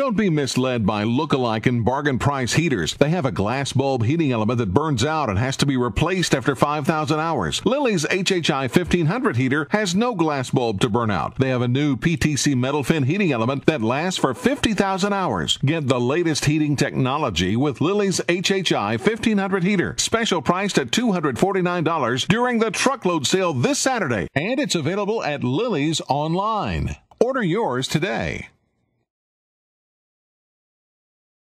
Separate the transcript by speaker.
Speaker 1: Don't be misled by look-alike and bargain price heaters. They have a glass bulb heating element that burns out and has to be replaced after 5,000 hours. Lily's HHI 1500 heater has no glass bulb to burn out. They have a new PTC metal fin heating element that lasts for 50,000 hours. Get the latest heating technology with Lily's HHI 1500 heater. Special priced at $249 during the truckload sale this Saturday. And it's available at Lily's online. Order yours today.